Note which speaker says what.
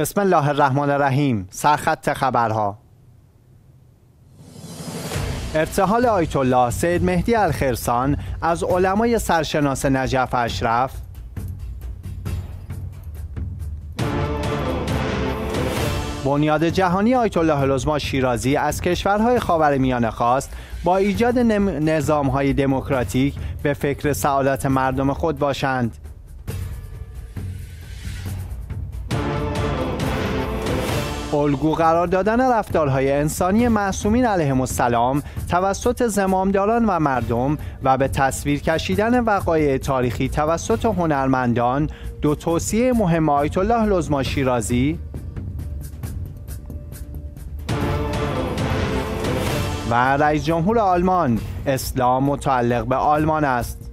Speaker 1: بسم الله الرحمن الرحیم. سرخط خبرها. ارتحال آیت الله سید مهدی الخرسان از علمای سرشناس نجف اشرف. بنیاد جهانی آیت الله العظما شیرازی از کشورهای خاورمیانه خواست با ایجاد نظامهای دموکراتیک به فکر سعادت مردم خود باشند. الگو قرار دادن رفتارهای انسانی معصومین علیهم السلام توسط زمامداران و مردم و به تصویر کشیدن وقایع تاریخی توسط هنرمندان دو توصیه مهم آیت الله لزما شیرازی. و رئیس جمهور آلمان اسلام متعلق به آلمان است.